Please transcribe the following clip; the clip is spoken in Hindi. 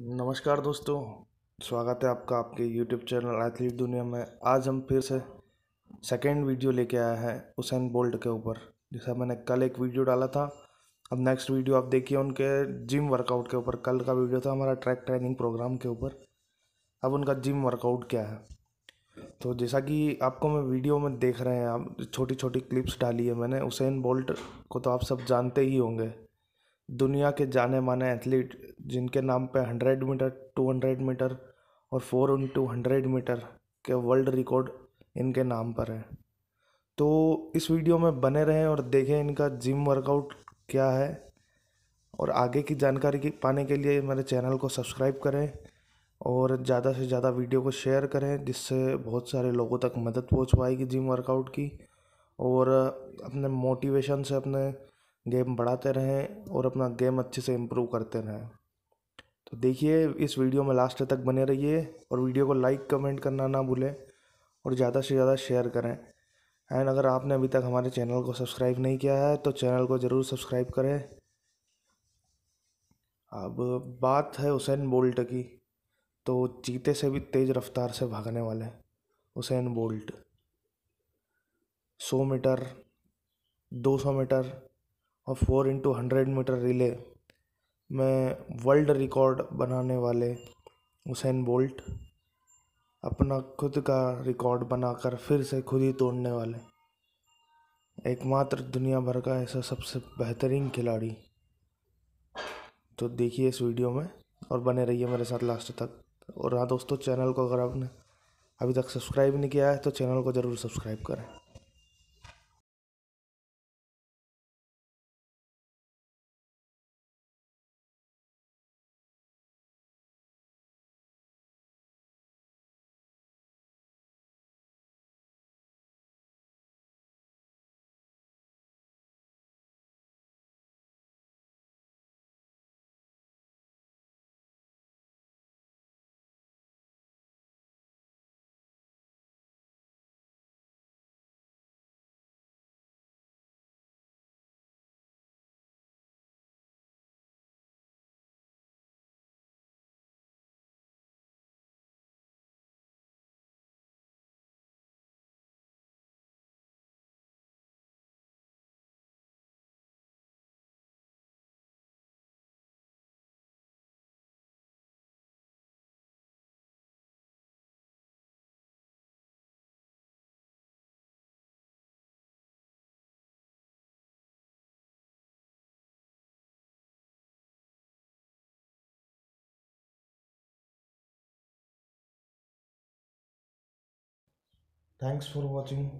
नमस्कार दोस्तों, स्वागत है आपका आपके यूट्यूब चैनल एथलीट दुनिया में। आज हम फिर से सेकेंड वीडियो लेके आए हैं उसेन बोल्ट के ऊपर जैसा मैंने कल एक वीडियो डाला था। अब नेक्स्ट वीडियो आप देखिए उनके जिम वर्कआउट के ऊपर। कल का वीडियो था हमारा ट्रैक ट्रेनिंग प्रोग्राम के ऊपर। अब उनका जिम वर्कआउट क्या है? तो जैसा कि आपको मैं वीडियो में देख रहे हैं, आप छोटी छोटी क्लिप्स डाली है मैंने। उसेन बोल्ट को तो आप सब जानते ही होंगे। दुनिया के जाने माने एथलीट जिनके नाम पे hundred metre, two hundred metre और फोर इंटू हंड्रेड मीटर के वर्ल्ड रिकॉर्ड इनके नाम पर है। तो इस वीडियो में बने रहें और देखें इनका जिम वर्कआउट क्या है और आगे की जानकारी की पाने के लिए मेरे चैनल को सब्सक्राइब करें और ज़्यादा से ज़्यादा वीडियो को शेयर करें, जिससे बहुत सारे लोगों तक मदद पहुँच पाएगी जिम वर्कआउट की और अपने मोटिवेशन से अपने गेम बढ़ाते रहें और अपना गेम अच्छे से इम्प्रूव करते रहें। तो देखिए, इस वीडियो में लास्ट तक बने रहिए और वीडियो को लाइक, कमेंट करना ना भूलें और ज़्यादा से ज़्यादा शेयर करें। एंड अगर आपने अभी तक हमारे चैनल को सब्सक्राइब नहीं किया है तो चैनल को ज़रूर सब्सक्राइब करें। अब बात है हुसैन बोल्ट की तो चीते से भी तेज़ रफ्तार से भागने वाले हैं हुसैन बोल्ट। सौ मीटर, दो सौ मीटर और four into hundred metre relay में वर्ल्ड रिकॉर्ड बनाने वाले हुसैन बोल्ट अपना खुद का रिकॉर्ड बनाकर फिर से खुद ही तोड़ने वाले। एकमात्र दुनिया भर का ऐसा सबसे बेहतरीन खिलाड़ी तो देखिए इस वीडियो में और बने रहिए मेरे साथ लास्ट तक। और हाँ दोस्तों चैनल को अगर आपने अभी तक सब्सक्राइब नहीं किया है तो चैनल को ज़रूर सब्सक्राइब करें। Thanks for watching.